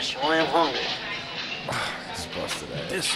sure am hungry. It's busted ass. This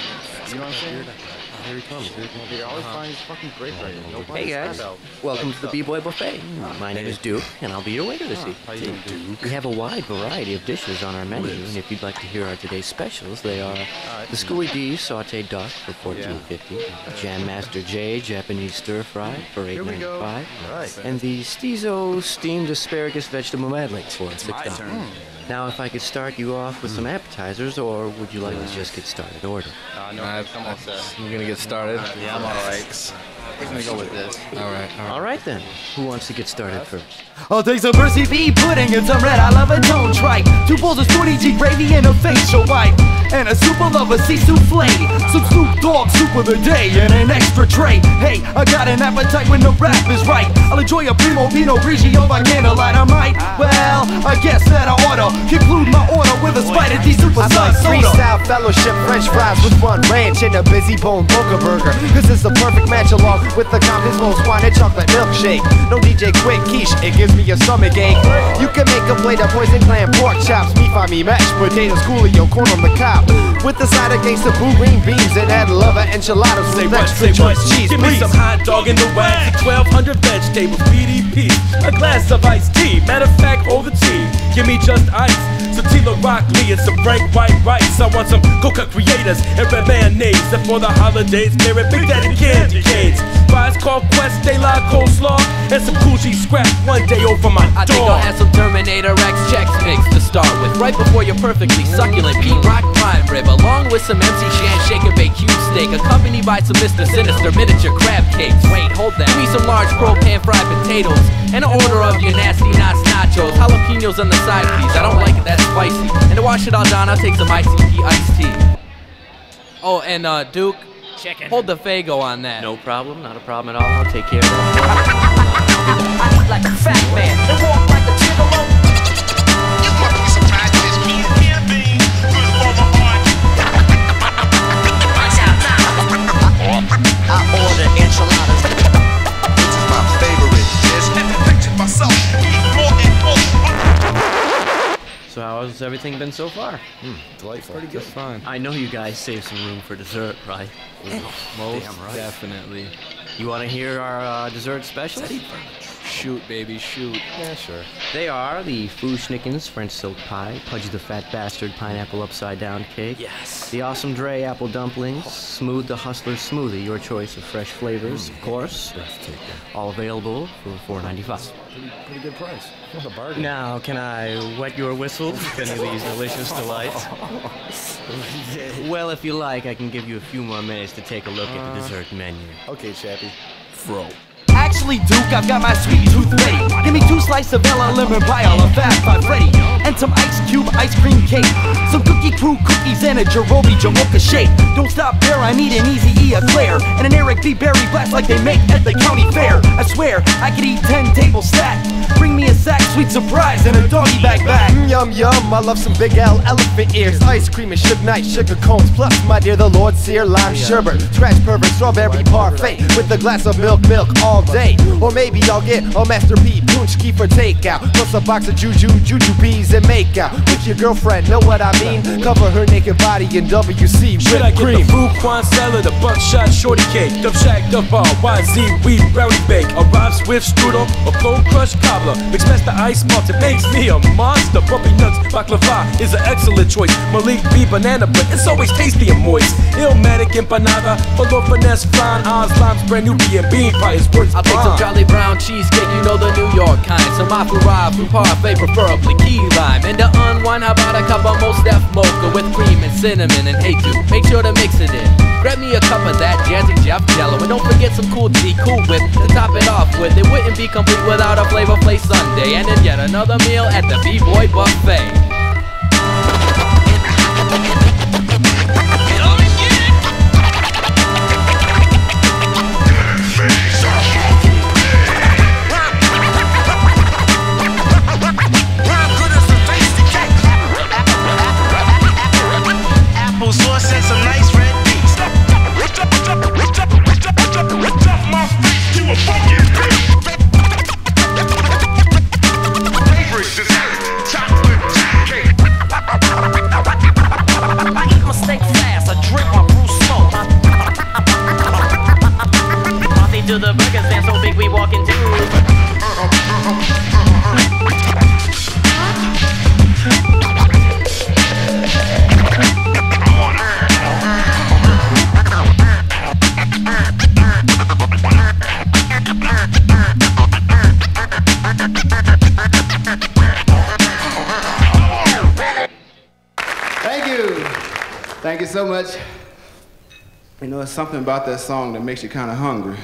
You know what I'm saying? Uh, here he comes. Here he comes. He always uh-huh. finds these fucking great right here. Nobody Hey guys, welcome to the B-Boy Buffet. Hmm. My name is Duke, and I'll be your waiter this evening. How you doing, Duke? We have a wide variety of dishes on our menu, and if you'd like to hear our today's specials, they are uh, the Schooly D sauteed duck for fourteen fifty, uh, Jam Master Jay Japanese stir fry for eight Here we ninety go. five, All right. and the Stezo steamed asparagus vegetable medley for six dollars. turn. Now, if I could start you off with some appetizers, or would you like to just get started ordering? Uh, no, Nah, come on, sir. We're gonna get started. Yeah, I'm alright. We're gonna go with this. All right. All right. All right then, who wants to get started first? I'll take some Percee P pudding and some red. I love a tone tripe. Two bowls of Scooty G gravy and a facial wipe. And a Super Lover Cee souffle. Some Snoop Dogg soup of the day and an extra tray. Hey, I got an appetite when the rap is right. I'll enjoy a primo Pinot Grigio by candlelight. I might, well, I guess that I oughta conclude my order with a Spyder-D super I size like soda. freestyle fellowship french fries with one ranch and a Bizzy Bone poker burger. Cause it's the perfect match along with the Compton's most and chocolate milkshake. No DJ Quik quiche, it gives me a stomach ache. You can make a plate of Poison Clan pork chops, find me mashed potatoes, coolio, corn on the cob. With the side of gangsta blue green beans and add lava enchiladas Say with what, extra say what? choice cheese, Give me some hot dog in the wax, 1200 vegetables, BDP, a glass of iced tea. Matter of fact, hold the tea. Give me just ice, some Tila Rock Lee and some bright white rice. I want some Coca Creators and red mayonnaise. And for the holidays, carrot Big Daddy candy canes. Fries called Quest, they like coleslaw, and some Coogee scrap one day over my I think. I'll add some Terminator X Chex Mix to start with. Right before your perfectly succulent Pete Rock prime rib, along with some MC Shan shake and bake cube steak, accompanied by some Mr. Sinister miniature crab cakes. Wait, hold that. Give me some large propane fried potatoes, and an order of your Nasty Nas nachos, jalapenos on the side, please. I don't like it that spicy. And to wash it all down, I'll take some ICP iced tea. Oh, and uh, Duke, hold the Fago on that. No problem, not a problem at all. I'll take care of that. like a fat man, So how's everything been so far? Delightful. Pretty Just fine. I know you guys saved some room for dessert, right? Most definitely. You want to hear our uh, dessert specials? Shoot, baby, shoot. Yeah, sure. They are the Fu-Schnickens French silk pie, Pudgy the Fat Bastard pineapple upside down cake. Yes. The Awesome Dre apple dumplings, Smooth the Hustler smoothie, your choice of fresh flavors, of mm, course. All available for $4.95. Pretty, pretty good price. What a bargain. Now, can I wet your whistle with any of these delicious delights? Well, if you like, I can give you a few more minutes to take a look at the uh, dessert menu. Okay, Chappie. Fro. Actually, Duke, I've got my sweet tooth ready. Give me two slices of Ella lemon pie, all of fast by Freddy. And some ice cube ice cream cake. Some cookie crew cookies and a Jerobi Jamocha shake. Don't stop there, I need an easy E eclair. And an Eric B. Berry blast like they make at the county fair. I swear, I could eat 10 tables stacked. Bring me a sack, sweet surprise, and a doggy bag back. Mm, Yum yum, I love some Big L elephant ears, ice cream and sugar night, sugar cones, plus my dear the Lord sear lime sherbet, scratch pervert, strawberry parfait with a glass of milk, milk all day. Or maybe I'll get a Master P punchki for takeout, plus a box of juju, juju bees and make out with your girlfriend. Know what I mean? Cover her naked body in WC Should I get cream. the fruit quan salad, a buckshot shorty cake, the shack, the bar, YZ, wheat brownie bake, a Rob Swift strudel, a cold crushed cobbler, mix master ice malt, it makes me a monster. Bumpy nuts, baklava is an excellent choice. Malik B banana but it's always tasty and moist. Illmatic empanada, full of finesse, flying Oz limes, brand new B and bean pie is worth I'll take some ah. Jolly Brown cheesecake, you know the New York kind. Some Afu-Ra from parfait, preferably key lime. And to unwind, how about a cup of Mos Def mocha with cream and cinnamon and hey dude, make sure to mix it in. Grab me a cup of that Jazzy Jeff Jello, and don't forget some Cool Tea, Cool Whip to top it off with. It wouldn't be complete without a Flavor Flav Sunday, and then yet another meal at the B-Boy Buffet. the burger stand so big we walk into. Thank you. Thank you so much. You know, it's something about that song that makes you kind of hungry.